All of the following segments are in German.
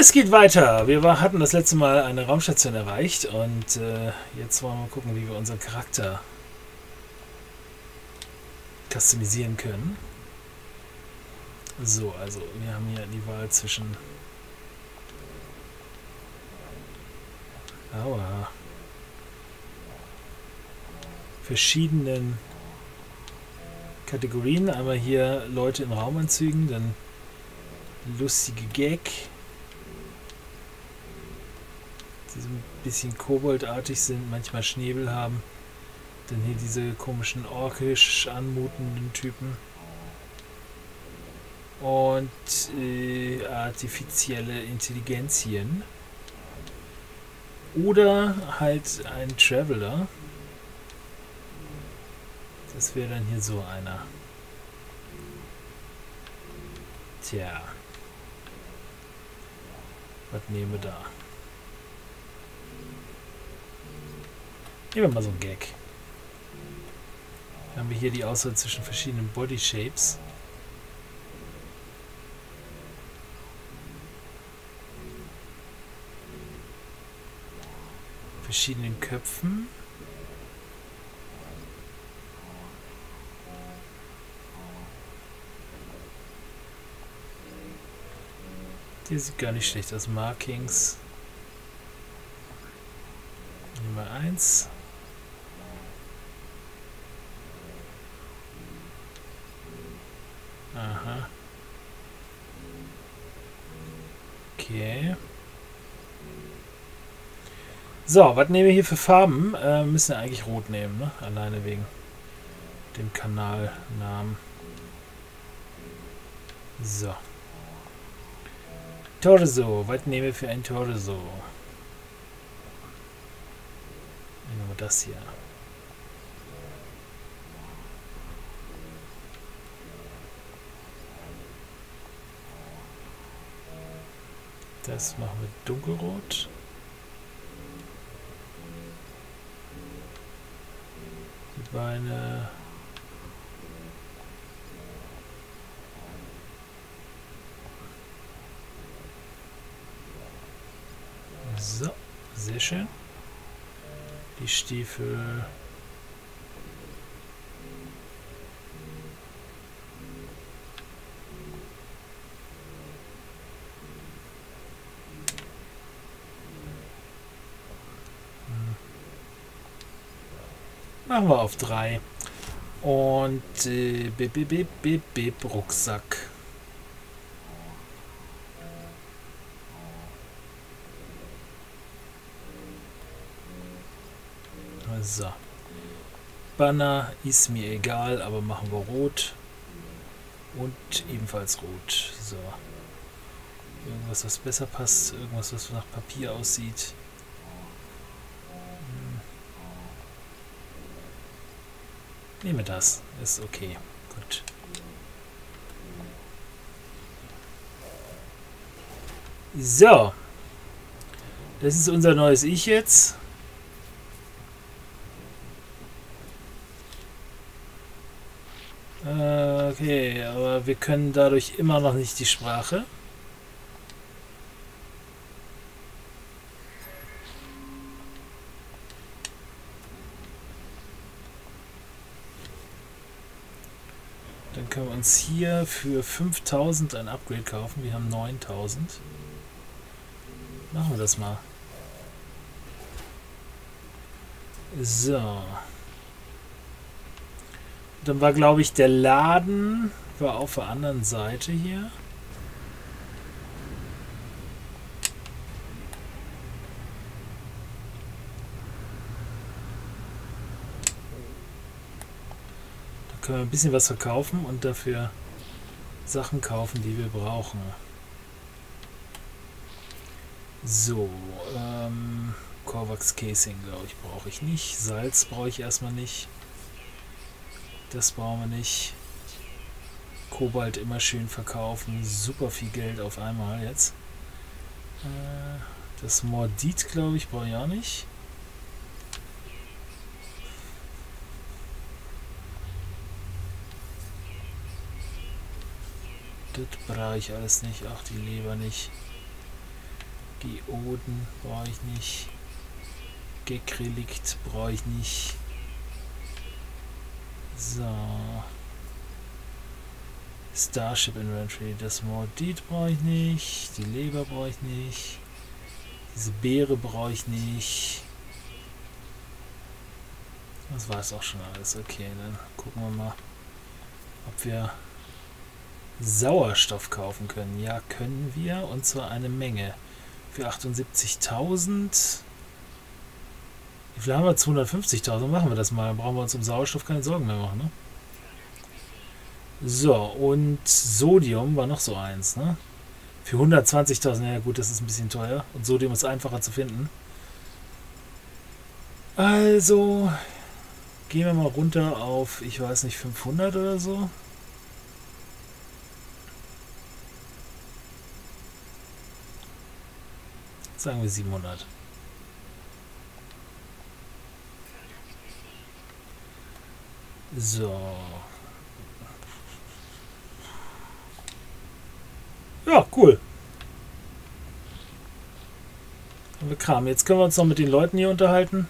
es geht weiter. Wir war, hatten das letzte Mal eine Raumstation erreicht und äh, jetzt wollen wir mal gucken, wie wir unseren Charakter customisieren können. So, also wir haben hier die Wahl zwischen Aua. verschiedenen Kategorien. Einmal hier Leute in Raumanzügen, dann lustige Gag, die so ein bisschen koboldartig sind, manchmal Schnäbel haben. Dann hier diese komischen orkisch anmutenden Typen. Und äh, artifizielle Intelligenzien. Oder halt ein Traveler. Das wäre dann hier so einer. Tja. Was nehmen wir da? Nehmen wir mal so einen Gag. Dann haben wir hier die Auswahl zwischen verschiedenen Body Shapes. Verschiedenen Köpfen. Die sieht gar nicht schlecht aus. Markings. Nummer 1. Aha. Okay. So, was nehmen wir hier für Farben? Äh, müssen wir eigentlich rot nehmen, ne? Alleine wegen dem Kanalnamen. So. Torso. Was nehmen wir für ein Torso? Nehmen wir das hier. Das machen wir dunkelrot. Die Beine. So, sehr schön. Die Stiefel. Machen wir auf 3. Und äh, bip, bip, bip, bip, Rucksack. So. Banner ist mir egal, aber machen wir rot. Und ebenfalls rot. So. Irgendwas, was besser passt. Irgendwas, was nach Papier aussieht. Nehme das. Ist okay. Gut. So. Das ist unser neues Ich jetzt. Äh, okay, aber wir können dadurch immer noch nicht die Sprache. Uns hier für 5000 ein Upgrade kaufen. Wir haben 9000. Machen wir das mal. So. Dann war, glaube ich, der Laden war auf der anderen Seite hier. Können wir ein bisschen was verkaufen und dafür Sachen kaufen, die wir brauchen. So, ähm, Korvax Casing, glaube ich, brauche ich nicht. Salz brauche ich erstmal nicht. Das brauchen wir nicht. Kobalt immer schön verkaufen. Super viel Geld auf einmal jetzt. Äh, das Mordit, glaube ich, brauche ich auch nicht. Das brauche ich alles nicht. Ach, die Leber nicht. Geoden brauche ich nicht. Gekrelikt brauche ich nicht. So. Starship Inventory. Das Mordit brauche ich nicht. Die Leber brauche ich nicht. Diese Beere brauche ich nicht. Das war es auch schon alles. Okay, dann gucken wir mal, ob wir Sauerstoff kaufen können. Ja, können wir. Und zwar eine Menge. Für 78.000. Wie viel haben wir? 250.000. Machen wir das mal. Dann brauchen wir uns um Sauerstoff keine Sorgen mehr machen. Ne? So, und Sodium war noch so eins. Ne? Für 120.000. Ja gut, das ist ein bisschen teuer. Und Sodium ist einfacher zu finden. Also, gehen wir mal runter auf, ich weiß nicht, 500 oder so. Sagen wir 700. So. Ja, cool. Haben wir Kram. Jetzt können wir uns noch mit den Leuten hier unterhalten.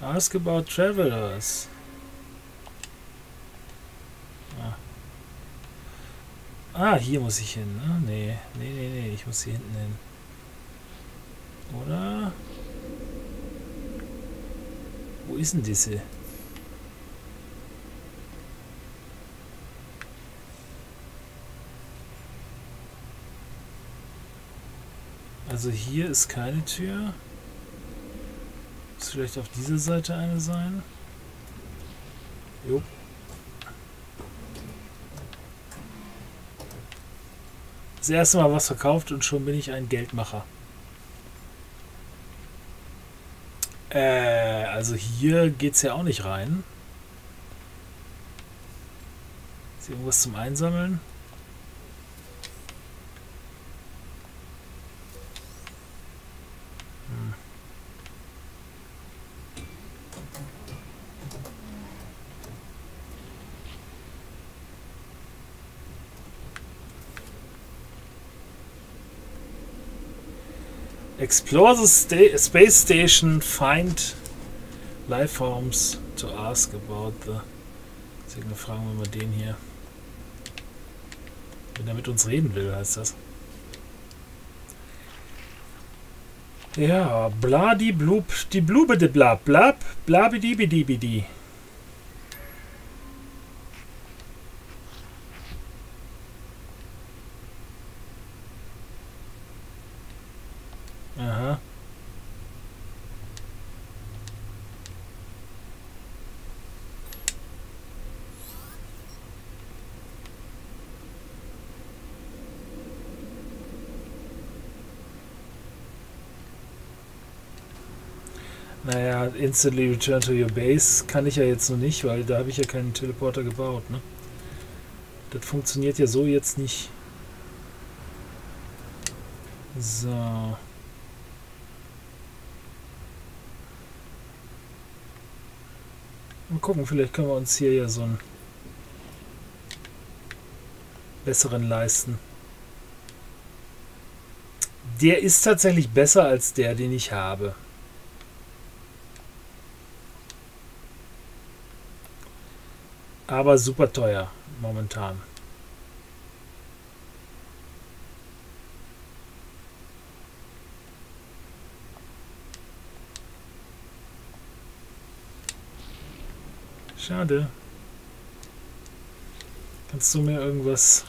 Ask about travelers. Ah, hier muss ich hin, ne? Nee, nee, nee, nee, ich muss hier hinten hin. Oder? Wo ist denn diese? Also hier ist keine Tür. Muss vielleicht auf dieser Seite eine sein? Jo. Das erste Mal was verkauft und schon bin ich ein Geldmacher. Äh, also hier geht es ja auch nicht rein. Ist irgendwas zum Einsammeln? Explore the sta space station, find life forms to ask about the. Deswegen fragen wir mal den hier. Wenn er mit uns reden will, heißt das. Ja, bladi blub, die blube de blab, blab, blabidibidibidi. Instantly return to your base kann ich ja jetzt noch nicht, weil da habe ich ja keinen Teleporter gebaut. Ne? Das funktioniert ja so jetzt nicht. So. Mal gucken, vielleicht können wir uns hier ja so einen besseren leisten. Der ist tatsächlich besser als der, den ich habe. Aber super teuer momentan. Schade. Kannst du mir irgendwas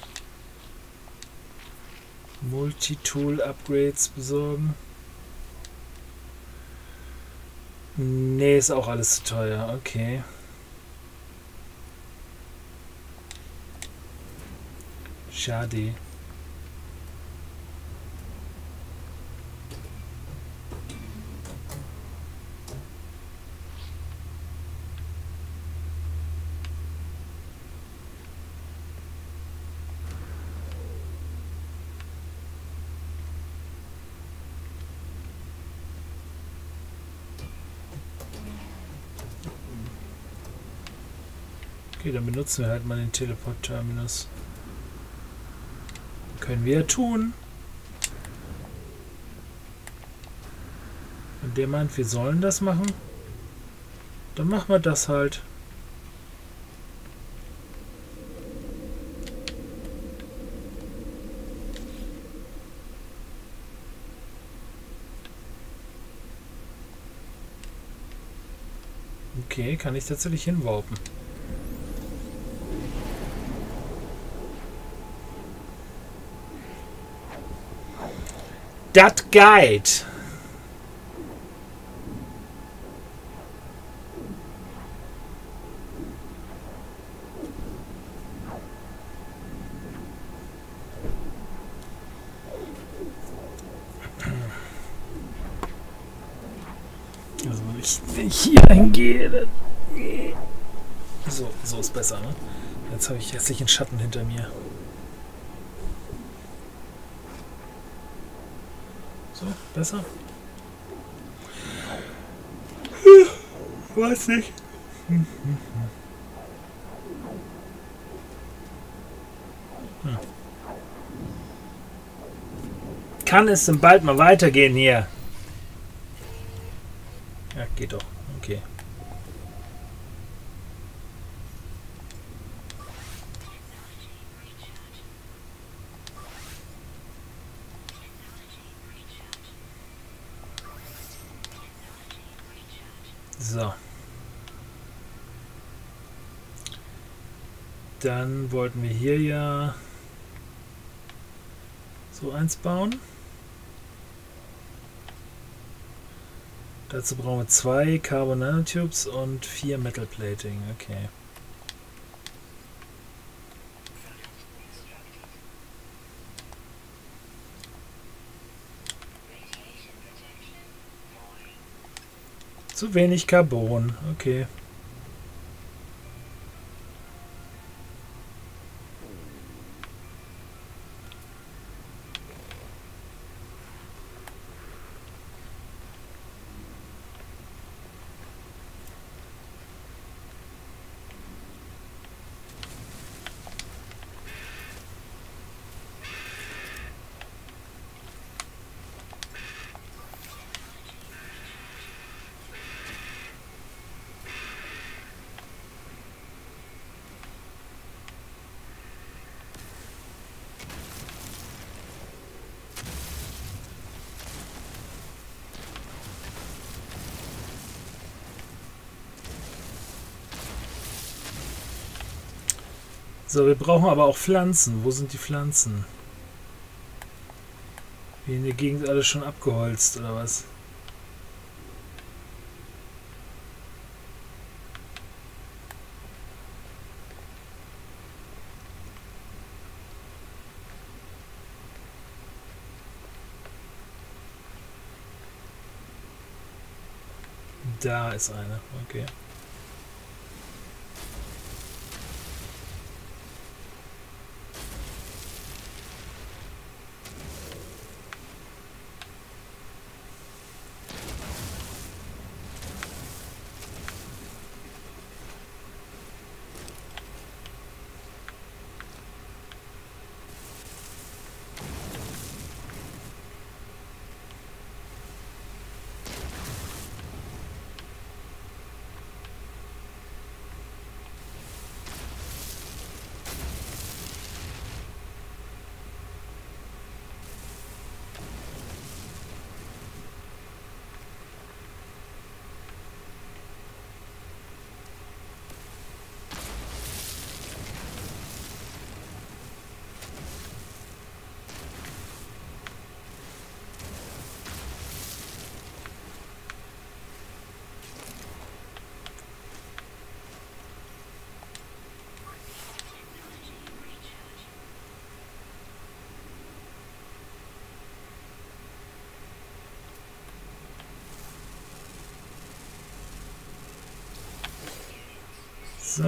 Multitool-Upgrades besorgen? Nee, ist auch alles zu teuer. Okay. Schade. Okay, dann benutzen wir halt mal den Teleport-Terminus. Können wir tun. Wenn der meint, wir sollen das machen, dann machen wir das halt. Okay, kann ich tatsächlich hinwarpen. Dat Guide. Also wenn ich hier hingehe, so, so ist besser, ne? Jetzt habe ich hässlichen Schatten hinter mir. So, besser? Weiß nicht. Hm. Kann es denn bald mal weitergehen hier? Ja, geht doch. Okay. So. Dann wollten wir hier ja so eins bauen. Dazu brauchen wir zwei Carbon Nanotubes und vier Metal Plating. Okay. Zu wenig Carbon. Okay. So, wir brauchen aber auch Pflanzen. Wo sind die Pflanzen? Wie in der Gegend alles schon abgeholzt, oder was? Da ist eine, okay. So.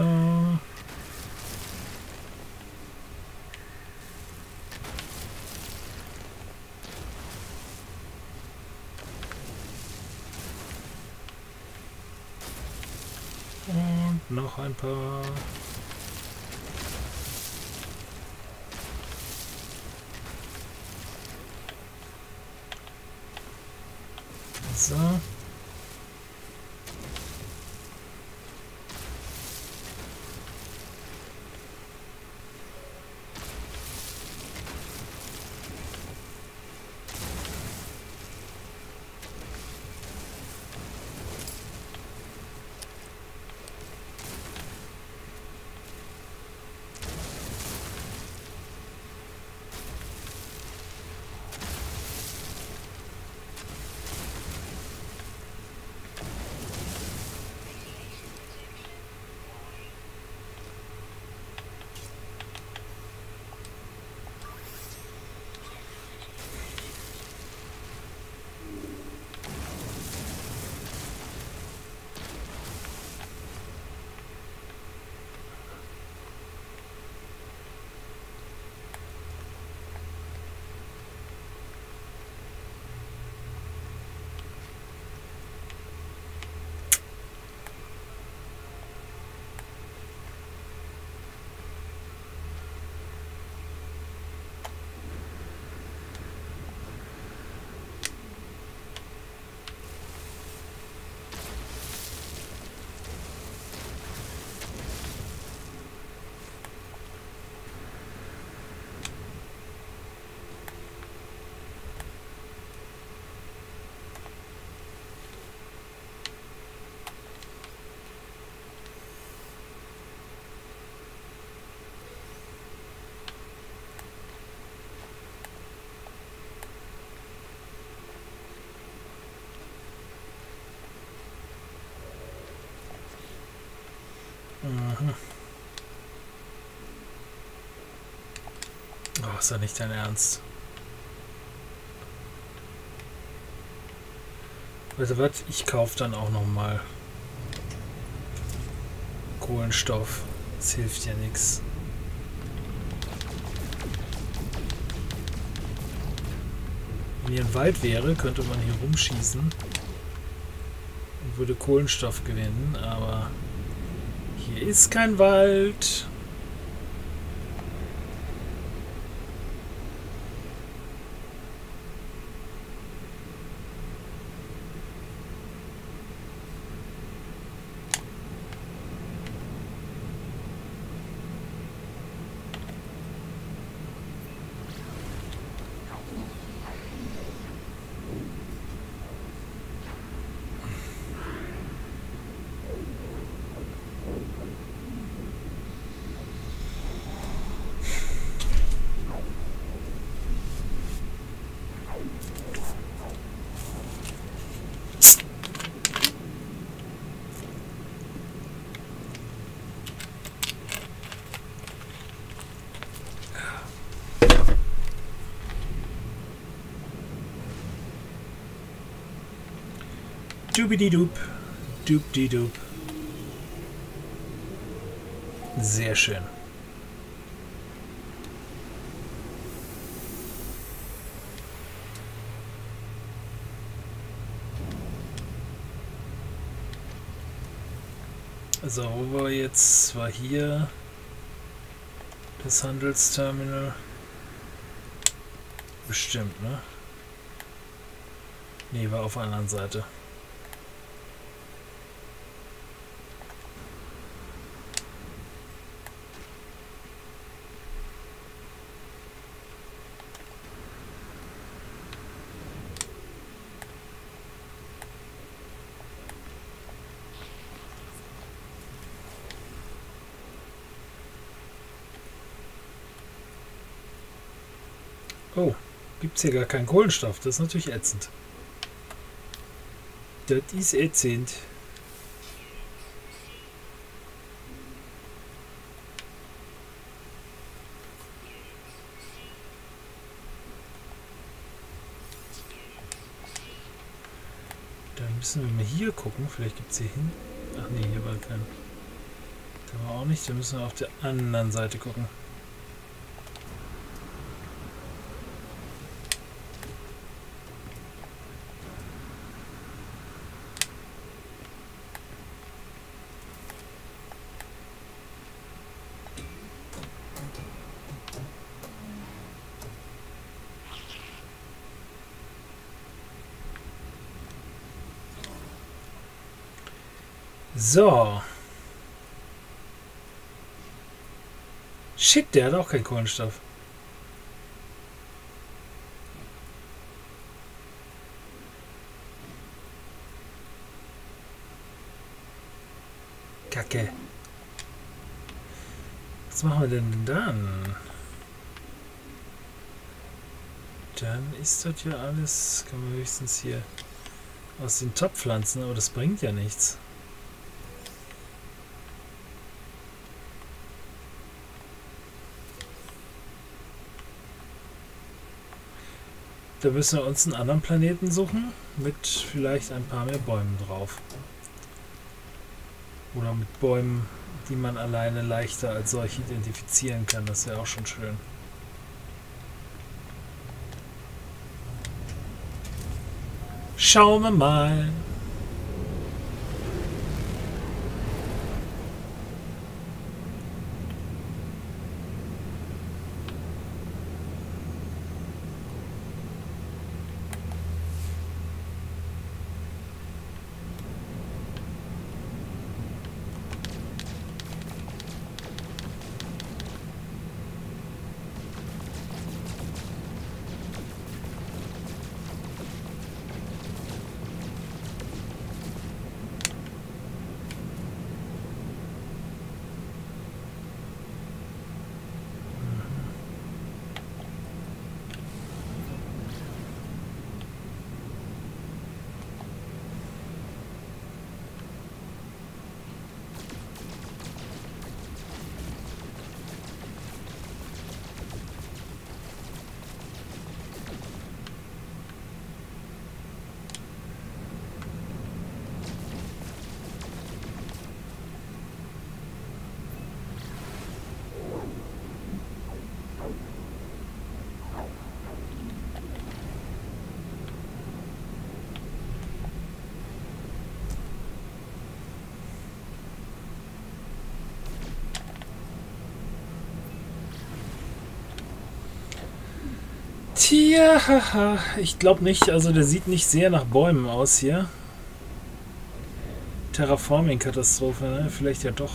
Und noch ein paar. So. Mhm. Oh, ist ja nicht dein Ernst. Also was? Ich kaufe dann auch noch mal Kohlenstoff. Das hilft ja nichts. Wenn hier ein Wald wäre, könnte man hier rumschießen und würde Kohlenstoff gewinnen, aber ist kein Wald. Dubidi-dub. Dub-di-dub. Sehr schön. Also, wo war jetzt? War hier das Handelsterminal? Bestimmt, ne? Nee, war auf der anderen Seite. Oh, gibt es hier gar keinen Kohlenstoff. Das ist natürlich ätzend. Das ist ätzend. Dann müssen wir mal hier gucken. Vielleicht gibt es hier hin. Ach nee, hier war kein. Da war auch nicht. Da müssen wir auf der anderen Seite gucken. So. Shit, der hat auch keinen Kohlenstoff. Kacke. Was machen wir denn dann? Dann ist das ja alles, kann man höchstens hier aus den Topfpflanzen, aber das bringt ja nichts. Da müssen wir uns einen anderen Planeten suchen, mit vielleicht ein paar mehr Bäumen drauf. Oder mit Bäumen, die man alleine leichter als solche identifizieren kann. Das wäre auch schon schön. Schauen wir mal. Haha, ich glaube nicht. Also der sieht nicht sehr nach Bäumen aus hier. Terraforming-Katastrophe, ne? Vielleicht ja doch.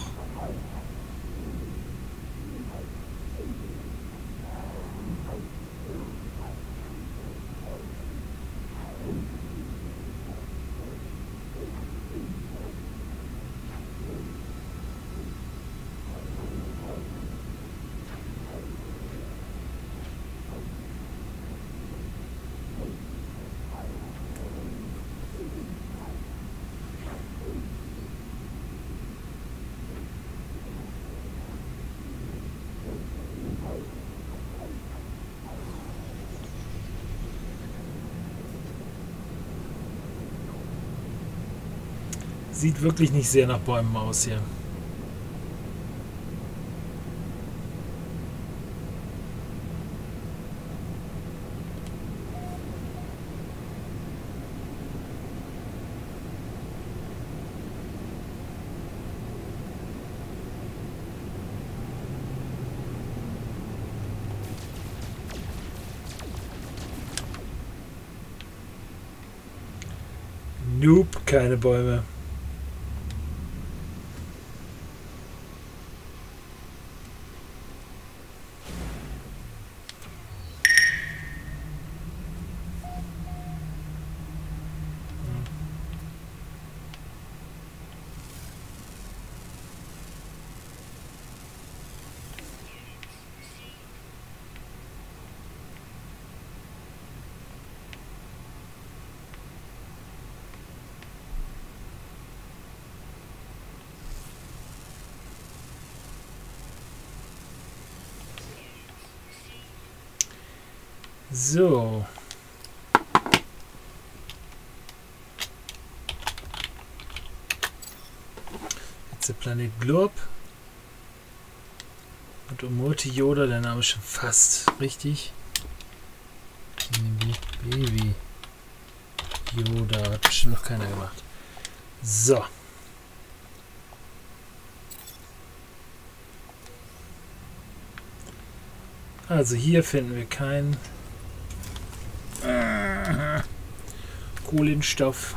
Sieht wirklich nicht sehr nach Bäumen aus hier. Nope, keine Bäume. So. Jetzt der Planet Glob. Und Umurti Yoda, der Name ist schon fast richtig. Baby Yoda, hat bestimmt noch keiner gemacht. So. Also hier finden wir keinen Kohlenstoff.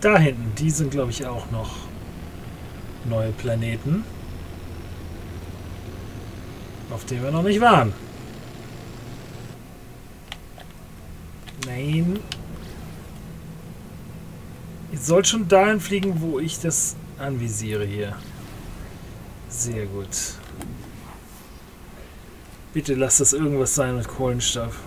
Da hinten, die sind glaube ich auch noch neue Planeten, auf denen wir noch nicht waren. Nein. Ich soll schon dahin fliegen, wo ich das anvisiere hier. Sehr gut. Bitte lass das irgendwas sein mit Kohlenstoff.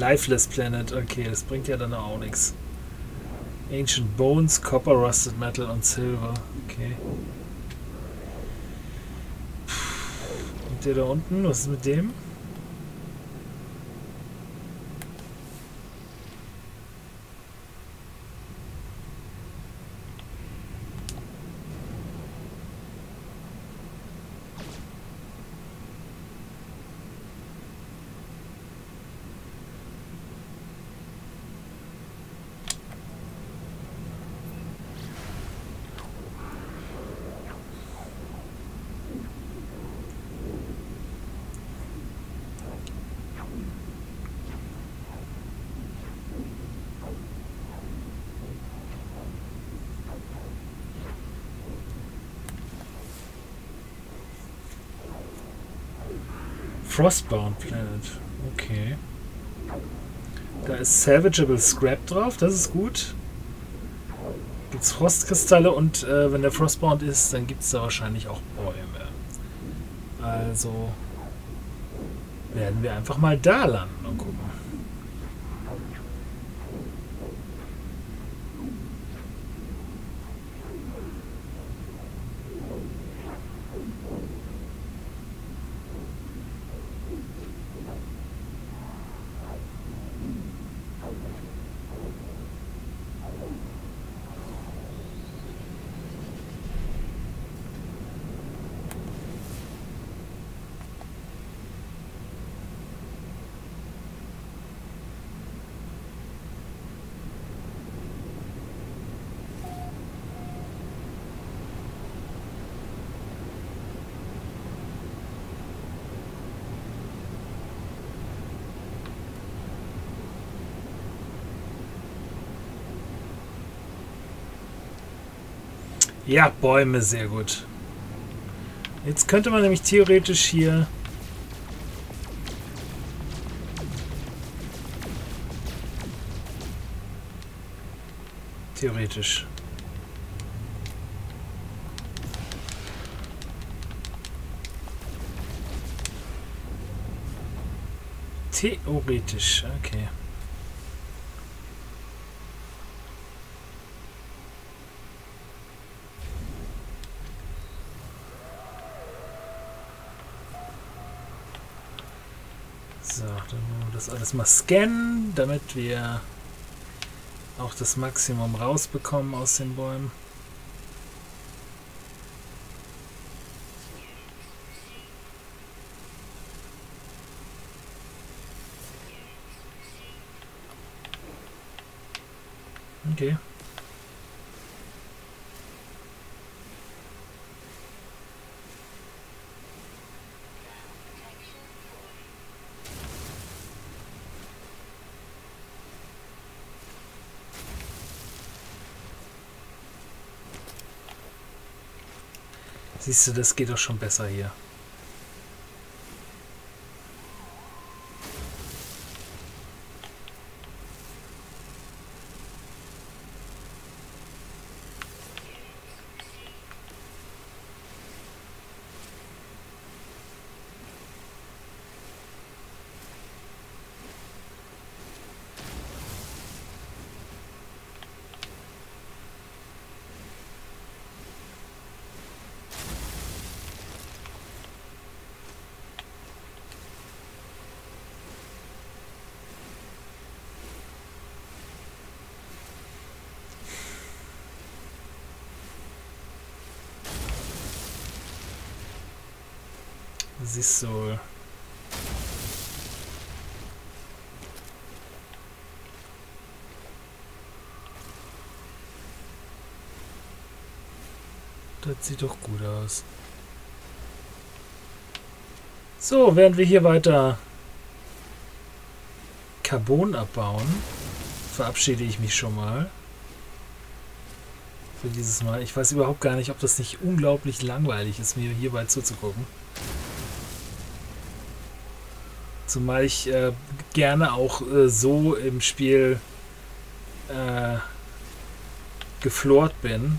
Lifeless Planet. Okay, das bringt ja dann auch nichts. Ancient Bones, Copper, Rusted Metal und Silver. Okay. Und der da unten, was ist mit dem? Frostbound Planet. Okay. Da ist Salvageable Scrap drauf, das ist gut. Gibt es Frostkristalle und äh, wenn der Frostbound ist, dann gibt es da wahrscheinlich auch Bäume. Also werden wir einfach mal da landen und gucken. Ja, Bäume, sehr gut. Jetzt könnte man nämlich theoretisch hier... Theoretisch. Theoretisch, okay. Das alles mal scannen, damit wir auch das Maximum rausbekommen aus den Bäumen. Okay. Siehst du, das geht doch schon besser hier. Das ist so. Das sieht doch gut aus. So, während wir hier weiter Carbon abbauen, verabschiede ich mich schon mal. Für dieses Mal. Ich weiß überhaupt gar nicht, ob das nicht unglaublich langweilig ist, mir hierbei zuzugucken. Zumal ich äh, gerne auch äh, so im Spiel äh, geflort bin,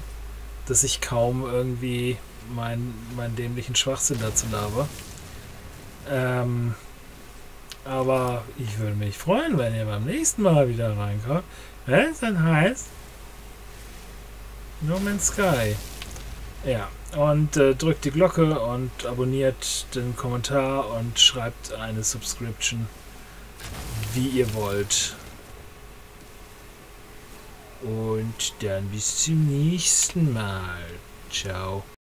dass ich kaum irgendwie meinen mein dämlichen Schwachsinn dazu laber. Ähm, aber ich würde mich freuen, wenn ihr beim nächsten Mal wieder reinkommt. Wenn es dann heißt No Man's Sky. Ja, und äh, drückt die Glocke und abonniert den Kommentar und schreibt eine Subscription, wie ihr wollt. Und dann bis zum nächsten Mal. Ciao.